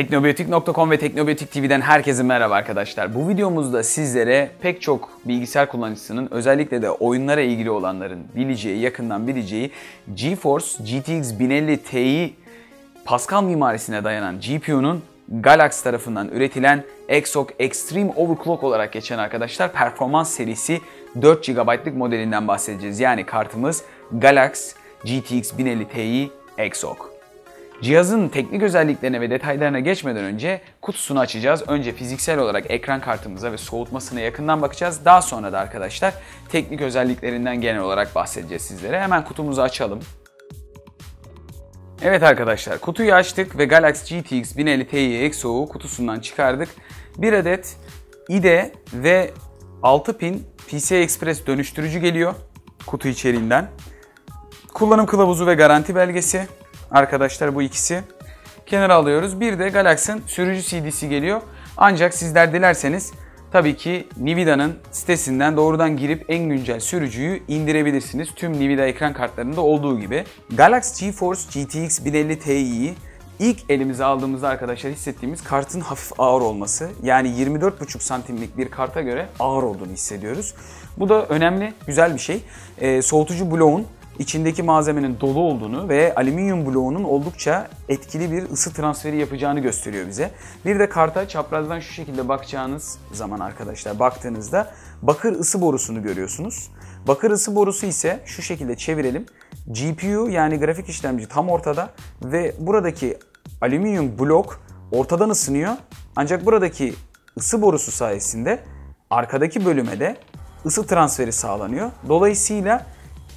Teknobiyotik.com ve Teknobiyotik TV'den herkese merhaba arkadaşlar. Bu videomuzda sizlere pek çok bilgisayar kullanıcısının özellikle de oyunlara ilgili olanların bileceği, yakından bileceği GeForce GTX 1050 Ti Pascal mimarisine dayanan GPU'nun Galax tarafından üretilen Exoc Extreme Overclock olarak geçen arkadaşlar performans serisi 4 GB'lık modelinden bahsedeceğiz. Yani kartımız Galax GTX 1050 Ti Exoc. Cihazın teknik özelliklerine ve detaylarına geçmeden önce kutusunu açacağız. Önce fiziksel olarak ekran kartımıza ve soğutmasına yakından bakacağız. Daha sonra da arkadaşlar teknik özelliklerinden genel olarak bahsedeceğiz sizlere. Hemen kutumuzu açalım. Evet arkadaşlar kutuyu açtık ve Galaxy GTX 1050 Ti Exo'u kutusundan çıkardık. Bir adet IDE ve 6 pin PCI Express dönüştürücü geliyor kutu içeriğinden. Kullanım kılavuzu ve garanti belgesi arkadaşlar bu ikisi. Kenara alıyoruz. Bir de Galax'ın sürücü CD'si geliyor. Ancak sizler dilerseniz tabii ki Nvidia'nın sitesinden doğrudan girip en güncel sürücüyü indirebilirsiniz. Tüm Nvidia ekran kartlarında olduğu gibi. Galaxy GeForce GTX 1050 Ti'yi ilk elimize aldığımızda arkadaşlar hissettiğimiz kartın hafif ağır olması. Yani 24,5 santimlik bir karta göre ağır olduğunu hissediyoruz. Bu da önemli, güzel bir şey. E, soğutucu bloğun içindeki malzemenin dolu olduğunu ve alüminyum bloğunun oldukça etkili bir ısı transferi yapacağını gösteriyor bize. Bir de karta çaprazdan şu şekilde bakacağınız zaman arkadaşlar baktığınızda bakır ısı borusunu görüyorsunuz. Bakır ısı borusu ise şu şekilde çevirelim. GPU yani grafik işlemci tam ortada ve buradaki alüminyum blok ortadan ısınıyor. Ancak buradaki ısı borusu sayesinde arkadaki bölüme de ısı transferi sağlanıyor. Dolayısıyla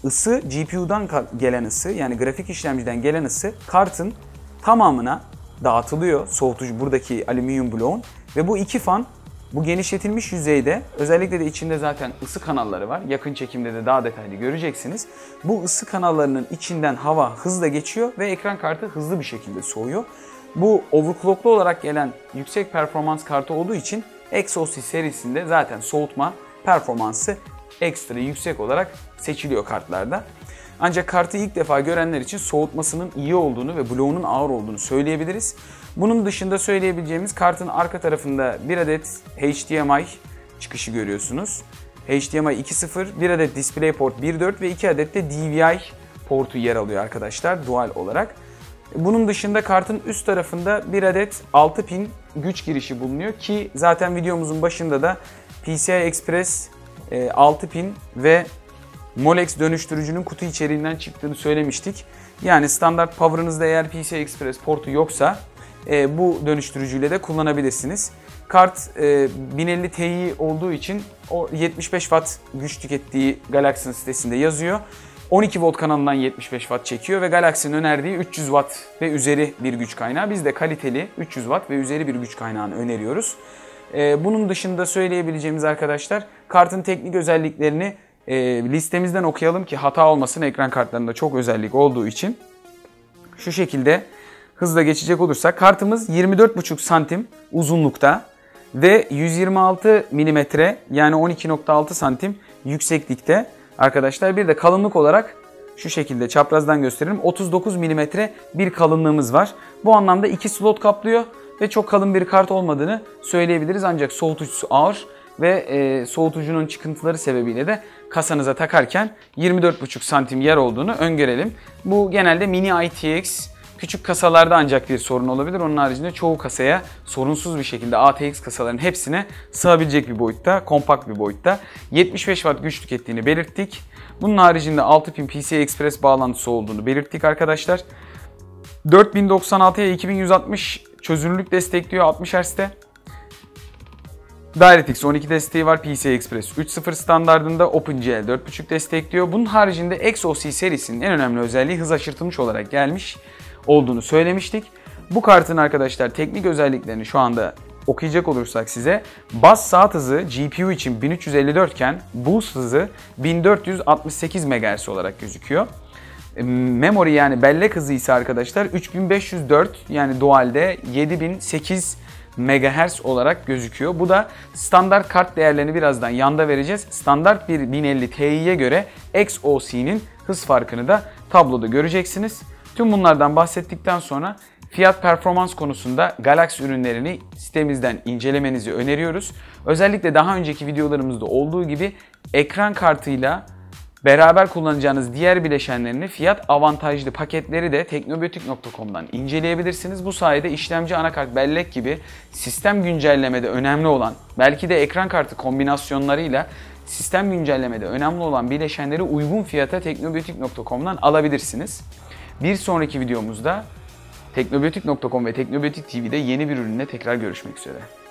ısı GPU'dan gelen ısı yani grafik işlemciden gelen ısı kartın tamamına dağıtılıyor soğutucu buradaki alüminyum bloğun ve bu iki fan bu genişletilmiş yüzeyde özellikle de içinde zaten ısı kanalları var. Yakın çekimde de daha detaylı göreceksiniz. Bu ısı kanallarının içinden hava hızla geçiyor ve ekran kartı hızlı bir şekilde soğuyor. Bu overclocklu olarak gelen yüksek performans kartı olduğu için Exos serisinde zaten soğutma performansı ekstra yüksek olarak seçiliyor kartlarda. Ancak kartı ilk defa görenler için soğutmasının iyi olduğunu ve bloğunun ağır olduğunu söyleyebiliriz. Bunun dışında söyleyebileceğimiz kartın arka tarafında bir adet HDMI çıkışı görüyorsunuz. HDMI 2.0, bir adet DisplayPort 1.4 ve 2 adet de DVI portu yer alıyor arkadaşlar dual olarak. Bunun dışında kartın üst tarafında bir adet 6 pin güç girişi bulunuyor ki zaten videomuzun başında da PCI Express 6 pin ve Molex dönüştürücünün kutu içeriğinden çıktığını söylemiştik. Yani standart power'ınızda eğer PCI Express portu yoksa e, bu dönüştürücüyle de kullanabilirsiniz. Kart e, 1050 Ti olduğu için o 75 Watt güç tükettiği Galaxy'nin sitesinde yazıyor. 12 volt kanalından 75 Watt çekiyor ve Galaxy'nin önerdiği 300 Watt ve üzeri bir güç kaynağı. Biz de kaliteli 300 Watt ve üzeri bir güç kaynağını öneriyoruz. Ee, bunun dışında söyleyebileceğimiz arkadaşlar kartın teknik özelliklerini e, listemizden okuyalım ki hata olmasın ekran kartlarında çok özellik olduğu için. Şu şekilde hızla geçecek olursak kartımız 24,5 santim uzunlukta ve 126 milimetre yani 12.6 santim yükseklikte arkadaşlar. Bir de kalınlık olarak şu şekilde çaprazdan gösterelim 39 milimetre bir kalınlığımız var. Bu anlamda iki slot kaplıyor ve çok kalın bir kart olmadığını söyleyebiliriz. Ancak soğutucusu ağır ve e, soğutucunun çıkıntıları sebebiyle de kasanıza takarken 24,5 santim yer olduğunu öngörelim. Bu genelde mini ITX küçük kasalarda ancak bir sorun olabilir. Onun haricinde çoğu kasaya sorunsuz bir şekilde ATX kasaların hepsine sığabilecek bir boyutta, kompakt bir boyutta. 75 Watt güç tükettiğini belirttik. Bunun haricinde 6000 PCI Express bağlantısı olduğunu belirttik arkadaşlar. 4096'ya 2160 çözünürlük destekliyor 60 Hz'de. DirectX 12 desteği var. PCI Express 3.0 standartında OpenGL 4.5 destekliyor. Bunun haricinde XOC serisinin en önemli özelliği hız aşırtılmış olarak gelmiş olduğunu söylemiştik. Bu kartın arkadaşlar teknik özelliklerini şu anda okuyacak olursak size bas saat hızı GPU için 1354 iken boost hızı 1468 MHz olarak gözüküyor. Memory yani bellek hızı ise arkadaşlar 3504 yani dualde 7008 MHz olarak gözüküyor. Bu da standart kart değerlerini birazdan yanda vereceğiz. Standart bir 1050 Ti'ye göre XOC'nin hız farkını da tabloda göreceksiniz. Tüm bunlardan bahsettikten sonra Fiyat performans konusunda Galax ürünlerini sitemizden incelemenizi öneriyoruz. Özellikle daha önceki videolarımızda olduğu gibi ekran kartıyla beraber kullanacağınız diğer bileşenlerini fiyat avantajlı paketleri de teknobiyotik.com'dan inceleyebilirsiniz. Bu sayede işlemci, anakart, bellek gibi sistem güncellemede önemli olan, belki de ekran kartı kombinasyonlarıyla sistem güncellemede önemli olan bileşenleri uygun fiyata teknobiyotik.com'dan alabilirsiniz. Bir sonraki videomuzda teknobiyotik.com ve Teknobiyotik TV'de yeni bir ürünle tekrar görüşmek üzere.